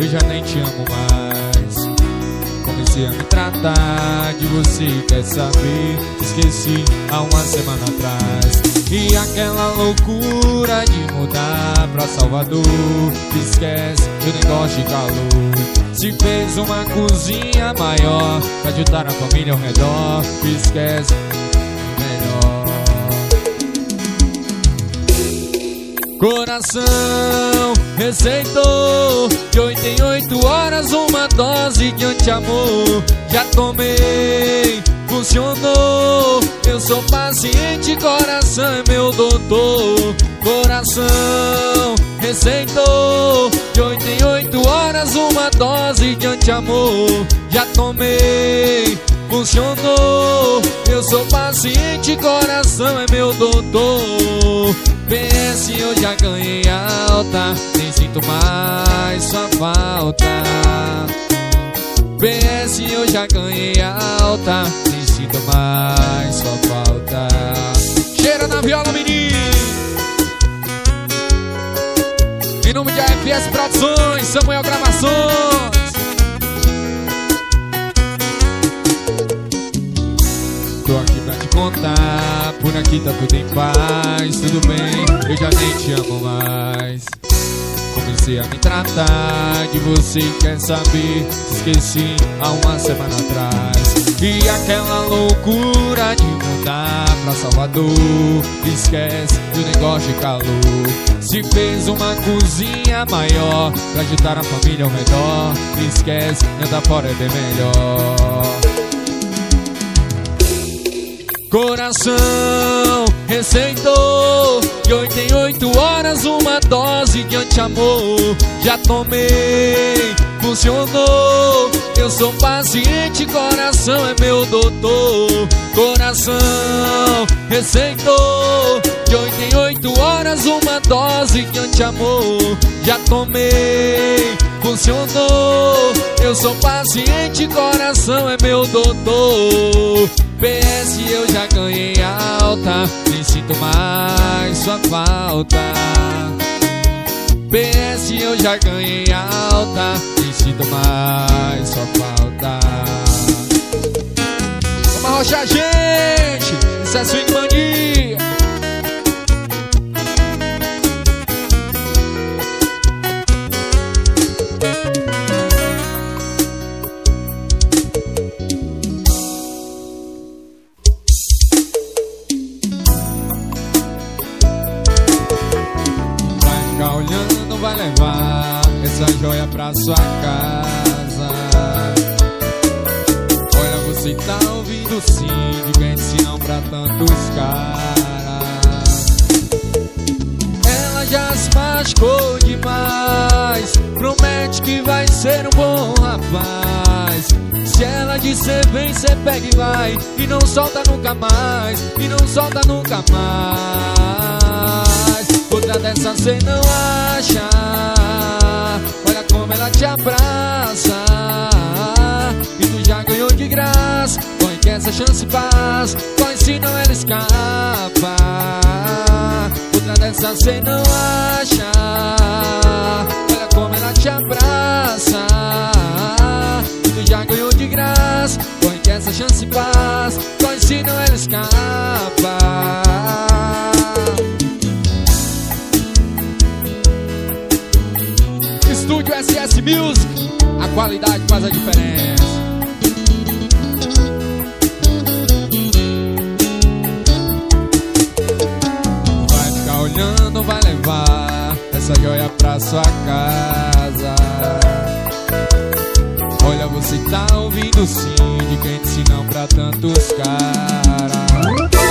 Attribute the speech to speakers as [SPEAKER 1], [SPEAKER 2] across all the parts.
[SPEAKER 1] eu já nem te amo mais. Comecei a me tratar de você, quer saber? Esqueci há uma semana atrás. E aquela loucura de mudar pra Salvador, esquece o negócio de calor. Se fez uma cozinha maior pra ajudar a família ao redor, esquece Coração receitou de 8 em 8 horas uma dose de anti-amor. Já tomei, funcionou. Eu sou paciente, coração é meu doutor. Coração receitou de 8 em 8 horas uma dose de anti-amor. Já tomei, funcionou. Eu sou paciente, coração é meu doutor. PS eu já ganhei alta, nem sinto mais sua falta. PS eu já ganhei alta, nem sinto mais sua falta. Cheira na viola, menino. Em nome de AFS Produções, Samuel Gravações. Contar, por aqui tá tudo em paz, tudo bem, eu já nem te amo mais. Comecei a me tratar de você, quer saber? Esqueci há uma semana atrás. E aquela loucura de mudar pra Salvador, esquece do negócio de calor. Se fez uma cozinha maior pra ajudar a família ao redor, esquece, andar fora é bem melhor. Coração receitou de 8 em 8 horas uma dose de anti-amor. Já tomei, funcionou. Eu sou paciente, coração é meu doutor. Coração receitou de 8 em 8 horas uma dose de anti-amor. Já tomei, funcionou. Eu sou paciente, coração é meu doutor. PS eu já ganhei alta, nem sinto mais sua falta. PS eu já ganhei alta, nem sinto mais sua falta. Vamos arrochar, gente! Isso é swing mania! Joia pra sua casa. Olha, você tá ouvindo sim, de quem não pra tantos caras. Ela já se machucou demais, promete que vai ser um bom rapaz. Se ela disser vem, cê pega e vai, e não solta nunca mais, e não solta nunca mais. Outra dessa cê não acha como ela te abraça. E tu já ganhou de graça. Põe que essa chance paz Põe se não ela escapa Outra dessa cê não acha. Olha como ela te abraça. E tu já ganhou de graça. Põe que essa chance paz Põe se não ela escapa SS Music, a qualidade faz a diferença. Vai ficar olhando, vai levar essa joia pra sua casa. Olha, você tá ouvindo sim de quem disse não pra tantos caras.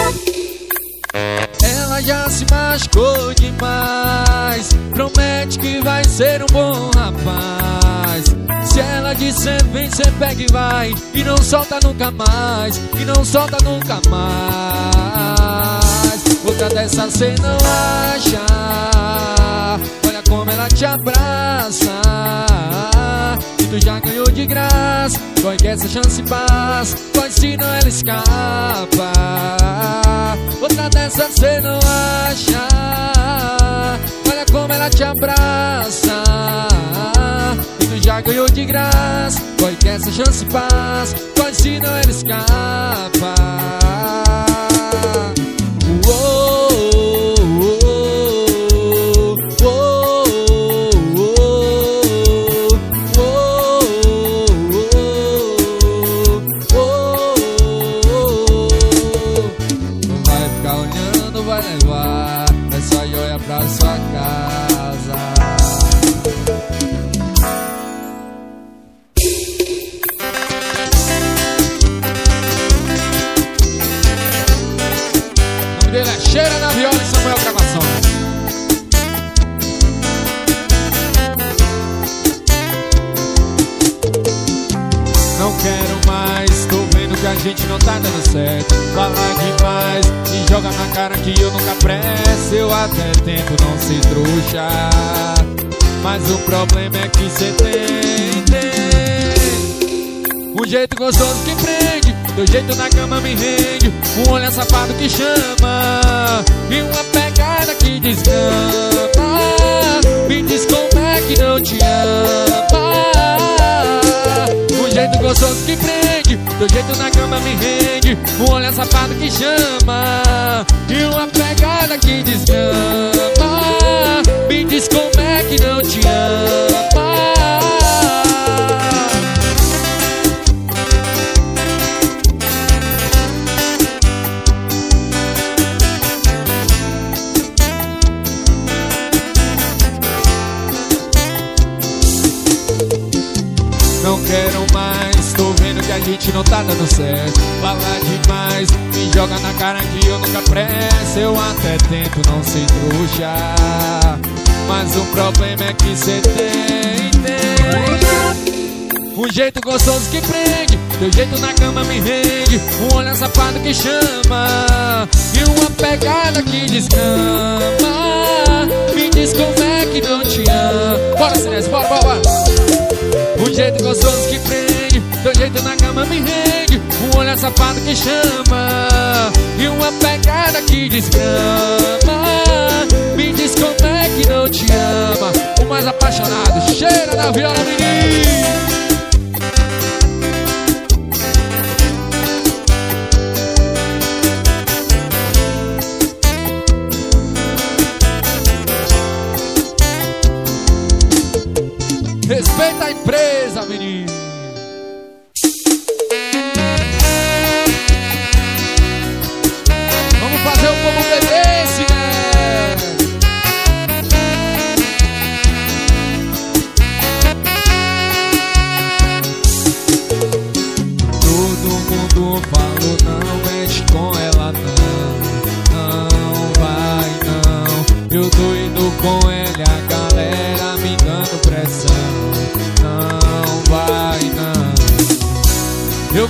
[SPEAKER 1] Já se machucou demais. Promete que vai ser um bom rapaz. Se ela disser vem, cê pega e vai. E não solta nunca mais E não solta nunca mais. Outra dessa cê não acha. Olha como ela te abraça tu já ganhou de graça. Corre que essa chance passa Corre senão ela escapa. Outra dessa cê não acha. Olha como ela te abraça. E tu já ganhou de graça. Corre que essa chance passa Corre senão ela escapa teu jeito na cama me rende Um olhar safado que chama E uma pegada que desgama. Me diz como é que não te ama dando certo Fala demais, me joga na cara que eu nunca presto. Eu até tento não ser trouxa Mas o problema é que cê tem, tem. Um jeito gostoso que prende Teu jeito na cama me rende. Um olhar safado que chama E uma pegada que descama. Me diz como é que não te ama Bora, Sinésio, bora, bora, bora. Um jeito gostoso que prende Teu jeito na cama me rende olhar safado que chama E uma pegada que desgrama Me diz como é que não te ama. O mais apaixonado cheira da viola menino. Respeita a empresa,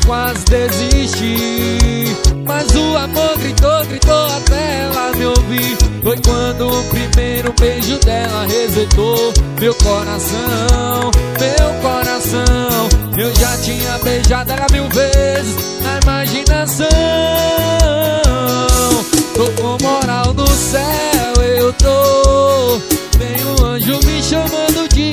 [SPEAKER 1] quase desisti. Mas o amor gritou, gritou até ela me ouvir. Foi quando o primeiro beijo dela resetou. Meu coração, meu coração. Eu já tinha beijado ela mil vezes Na imaginação. Tô com moral no céu, eu tô. Tem um anjo me chamando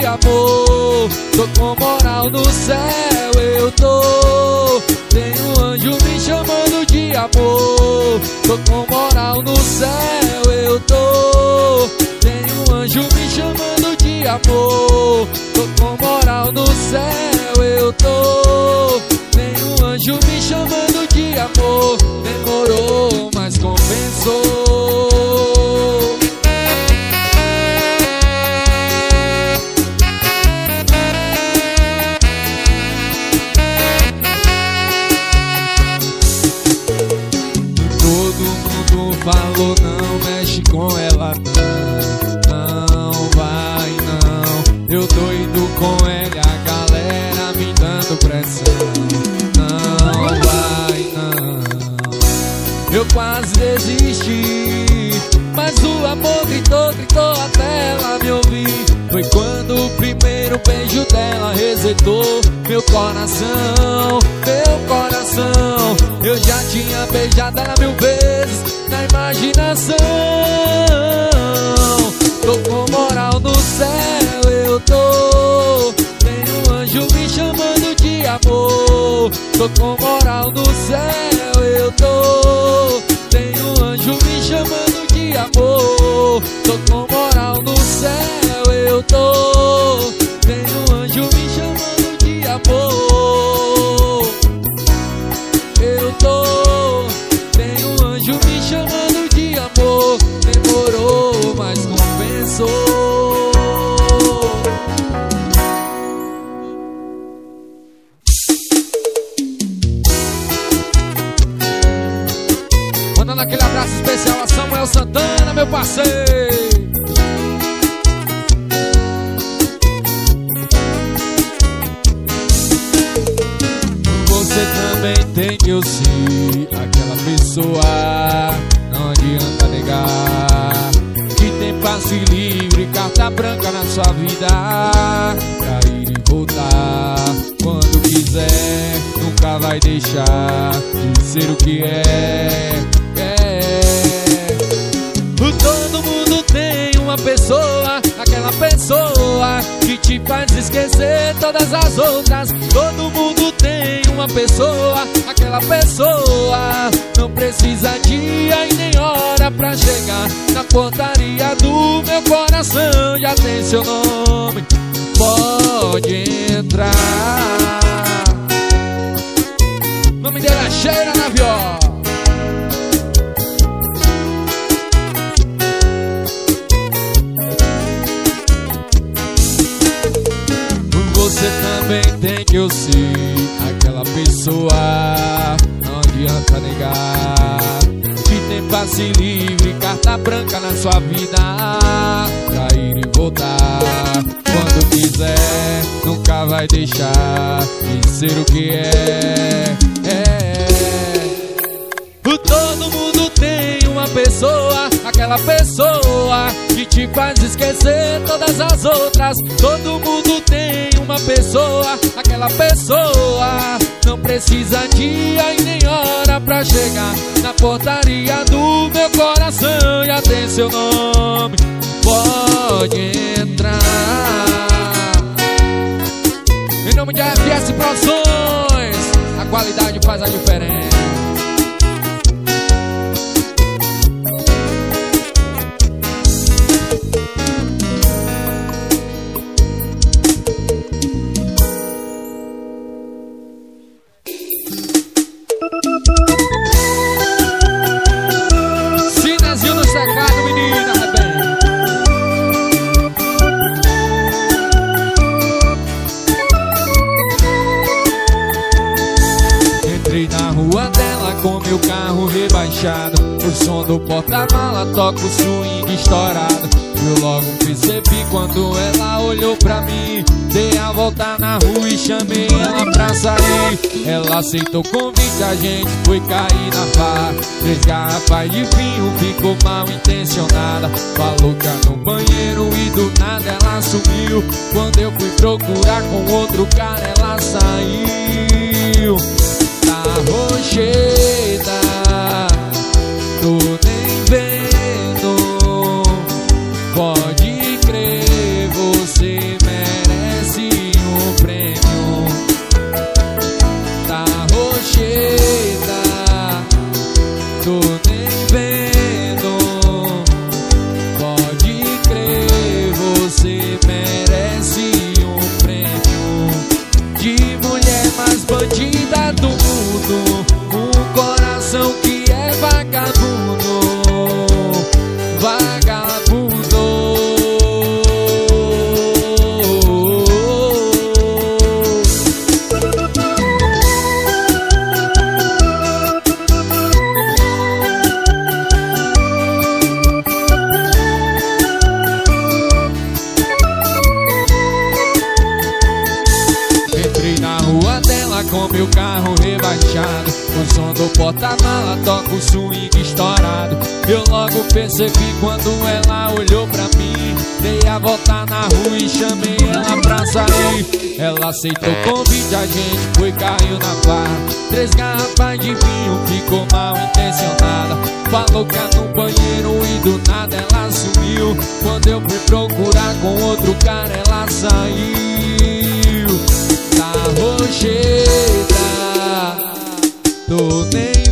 [SPEAKER 1] amor. Tô com moral no céu, eu tô. Tem um anjo me chamando de amor. Tô com moral no céu, eu tô. Tem um anjo me chamando de amor. Tô com moral no céu, eu tô. Tem um anjo me chamando de amor. Demorou, mas compensou não mexe com ela. Não, vai não. Eu tô indo com ela, a galera me dando pressão Não vai não. Eu quase desisti Mas o amor gritou, gritou até ela me ouvir. Foi quando o primeiro beijo dela resetou meu coração, meu coração. Eu já tinha beijado ela mil vezes na imaginação. Tô com moral no céu, eu tô. Tem um anjo me chamando de amor. Tô com moral no céu, eu tô. Tem um anjo me chamando de amor. Tô com moral no céu, eu tô. Tem um anjo me Cheira na viola. Você também tem que eu ser aquela pessoa. Não adianta negar que tem passe livre, carta branca na sua vida. Pra ir e voltar quando quiser, nunca vai deixar de ser o que é. Pessoa, aquela pessoa que te faz esquecer todas as outras. Todo mundo tem uma pessoa, aquela pessoa não precisa dia e nem hora pra chegar na portaria do meu coração. Já tem seu nome, pode entrar. Em nome de FS Produções, a qualidade faz a diferença. Ela aceitou o convite, a gente foi cair na farra. Três garrafas de vinho, ficou mal intencionada. Falou que ia no banheiro e do nada ela sumiu. Quando eu fui procurar com outro cara, ela saiu. Tá rocheda, gente foi, caiu na barra. Três garrafas de vinho, ficou mal intencionada. Falou que ia no banheiro e do nada ela sumiu. Quando eu fui procurar com outro cara ela saiu. Da rocheda Tô nem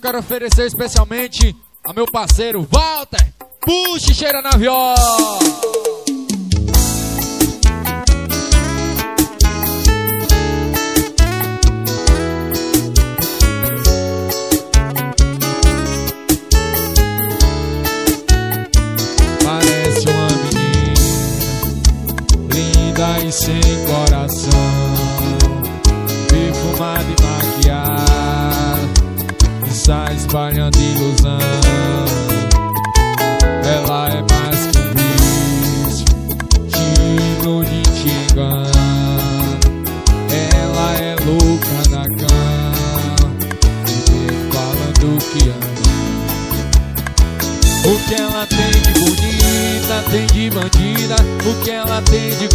[SPEAKER 1] quero oferecer especialmente ao meu parceiro Walter. Puxa cheira na viola. Parece uma menina linda e sem coração, espalhando ilusão.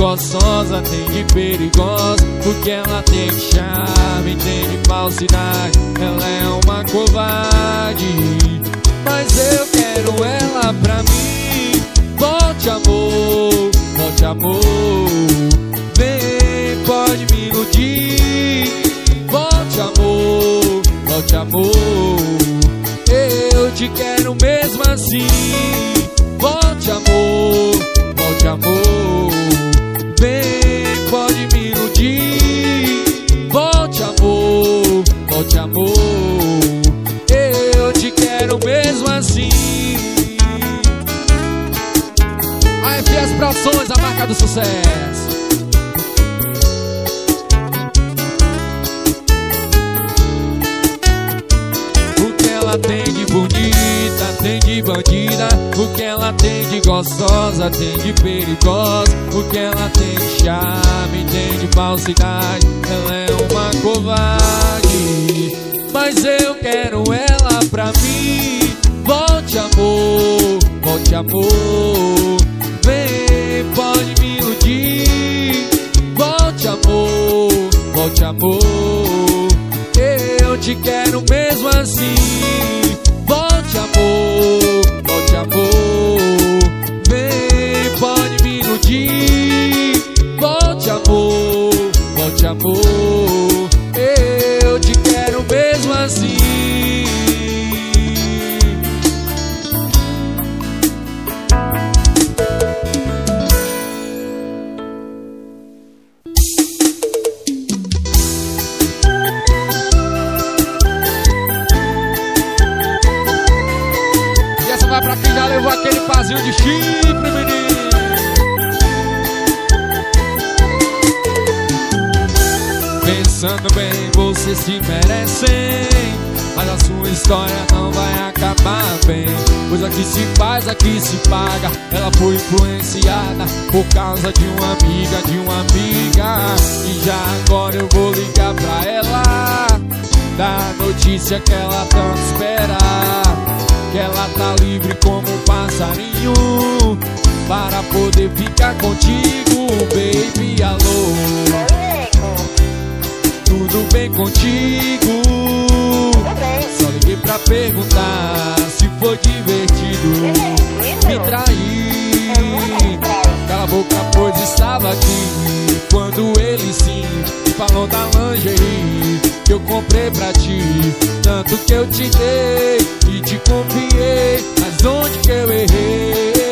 [SPEAKER 1] Gostosa, tem de perigosa. O que ela tem de charme, tem de falsidade. Ela é uma covarde, mas eu quero ela pra mim. Volte amor, volte amor. Vem, pode me iludir. Volte amor, volte amor. Eu te quero mesmo assim. Volte amor, volte amor. Vem, pode me iludir. Volte amor, volte amor. Eu te quero mesmo assim. A FS Produções, a marca do sucesso. Gostosa, tem de perigosa. O que ela tem de charme, tem de falsidade. Ela é uma covarde, mas eu quero ela pra mim. Volte amor, volte amor. Vem, pode me iludir. Volte amor, volte amor. Eu te quero mesmo assim. Volte amor, volte amor. Iludir. Volte amor, volte amor. Eu te quero mesmo assim. E essa vai pra quem já levou aquele pazinho de chifre, menino. Pensando bem, você se merecem. Mas a sua história não vai acabar bem. Pois aqui se faz, aqui se paga. Ela foi influenciada por causa de uma amiga, de uma amiga. E já agora eu vou ligar pra ela. Da notícia que ela tanto espera Que ela tá livre como um passarinho Para poder ficar contigo, baby, alô Tudo bem contigo? Só liguei pra perguntar se foi divertido Me trair Cala a boca, pois estava aqui Quando ele sim falou da lingerie que eu comprei pra ti Tanto que eu te dei e te confiei Mas onde que eu errei?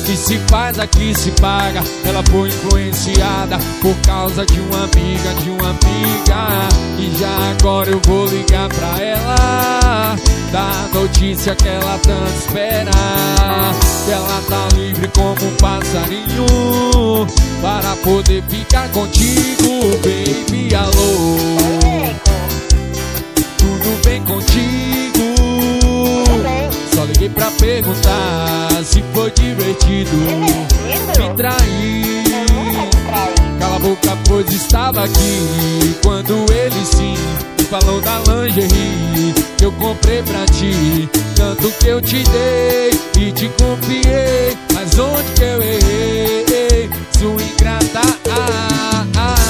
[SPEAKER 1] Bem Pois aqui se faz, aqui se paga. Ela foi influenciada por causa de uma amiga, de uma amiga. E já agora eu vou ligar pra ela. Da notícia que ela tanto espera Que ela tá livre como um passarinho. Para poder ficar contigo, baby, alô. Tudo bem contigo pra perguntar se foi divertido Me trair Cala a boca, pois estava aqui Quando ele sim me falou da lingerie Que eu comprei pra ti Tanto que eu te dei e te confiei Mas onde que eu errei? Sua ingrata ah, ah.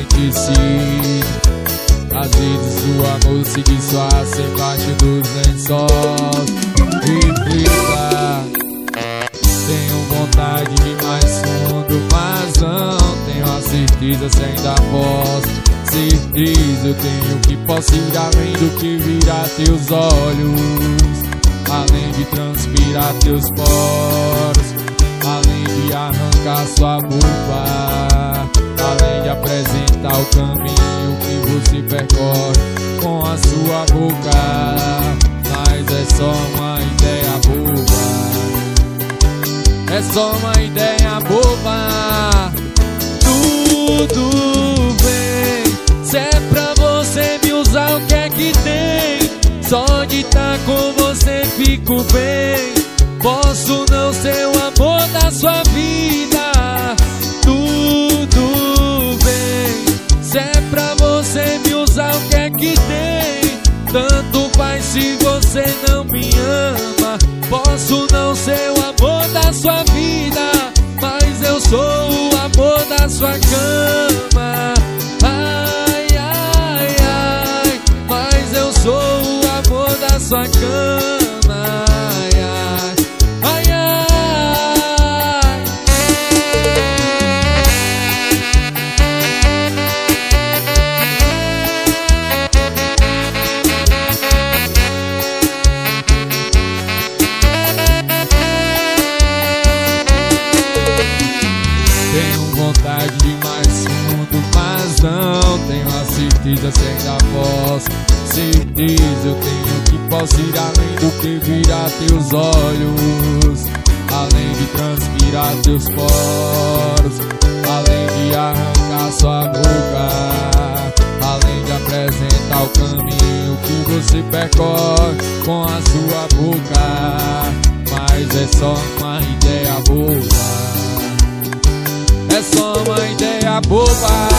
[SPEAKER 1] Também disse? Às vezes o amor se disfarça embaixo dos lençóis. Reflita Tenho vontade de mais fundo Mas não tenho a certeza se ainda posso. Certeza eu tenho que posso ir além do que virar teus olhos. Além de transpirar teus poros. Além de arrancar sua boca Além de apresentar o caminho que você percorre com a sua boca. Mas é só uma ideia boba. É só uma ideia boba. Tudo bem. Se é pra você me usar o que é que tem? Só de estar tá com você fico bem. Posso não ser o amor da sua vida Se é pra você me usar, o que é que tem? Tanto faz se você não me ama. Posso não ser o amor da sua vida, só uma ideia boba. É só uma ideia boba.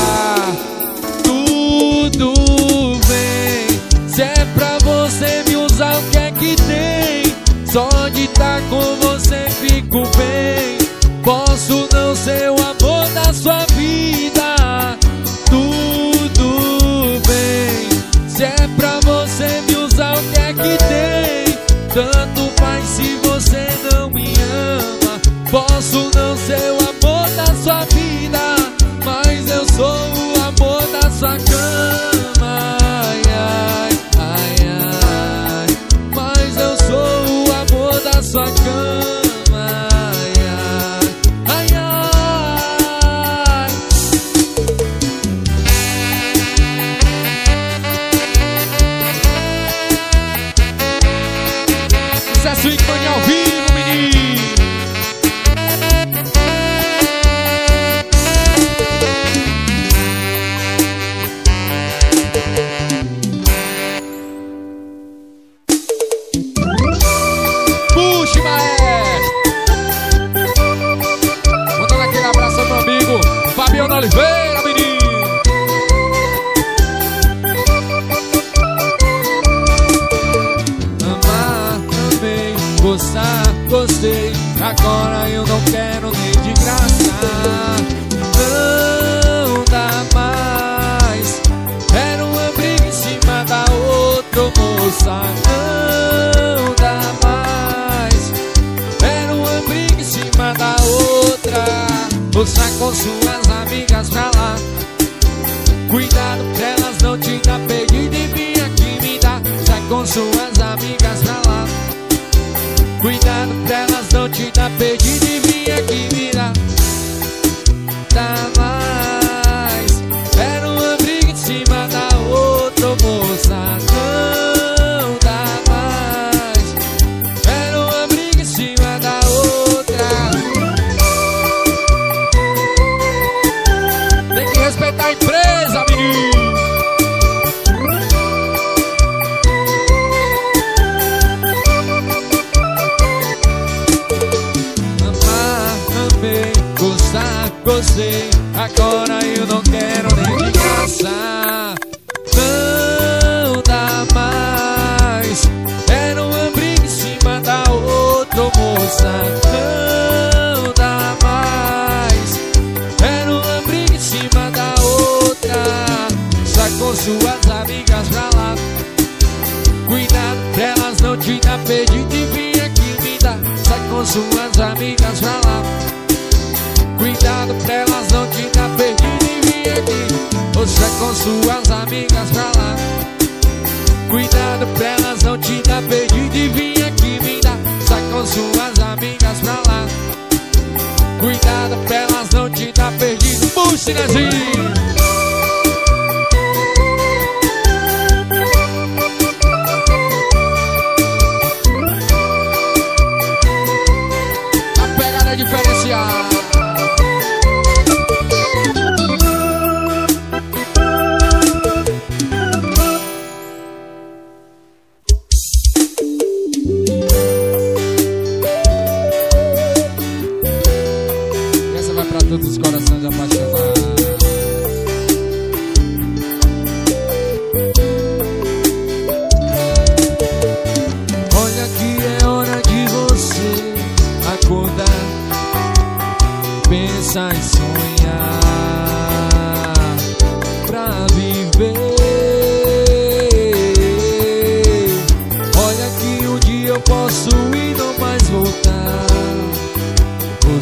[SPEAKER 1] Chinezinho.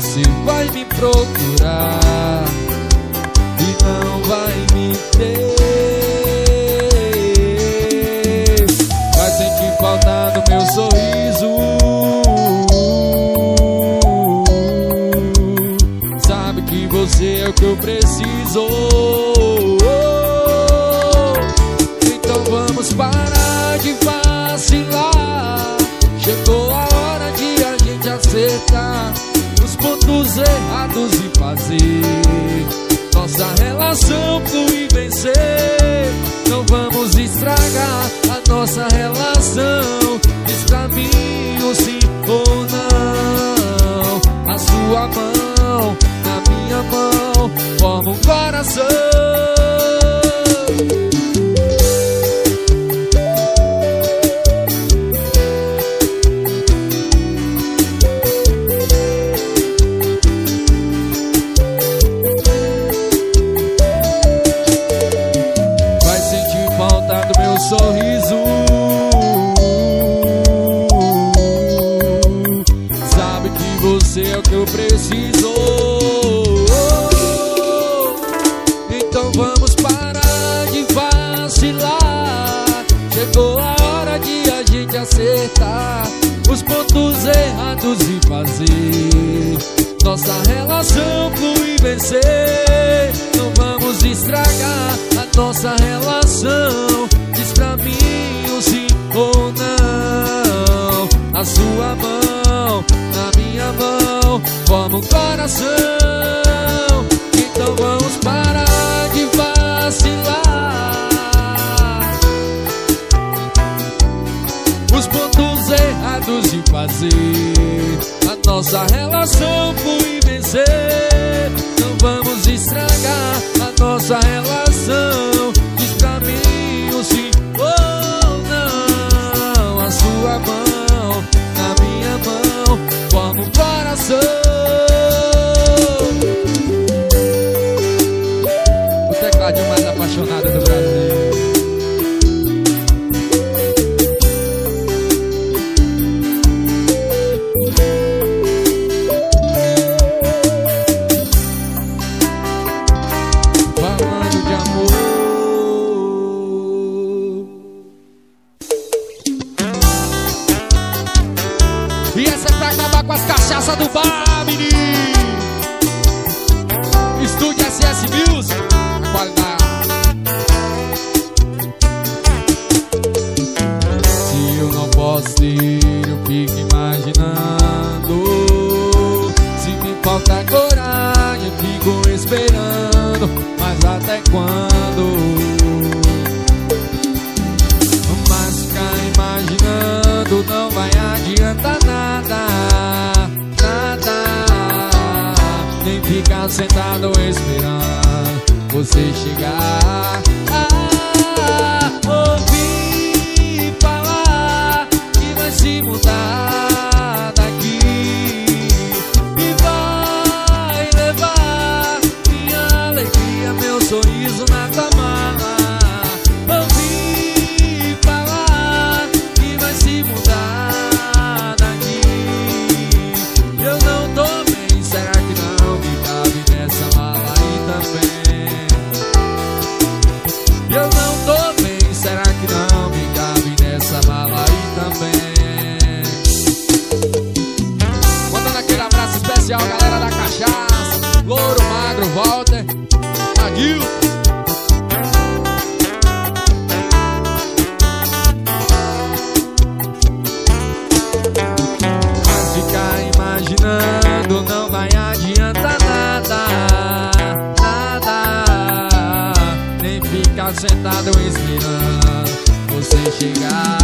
[SPEAKER 1] Você vai me procurar e não vai me ter. Vai sentir falta do meu sorriso. Sabe que você é o que eu preciso. atos errados e fazer nossa relação fluir vencer. Não vamos estragar a nossa relação. Diz pra mim ou sim ou não. A sua mão na minha mão forma um coração. Sentado esperando você chegar. Sentado esperando você chegar.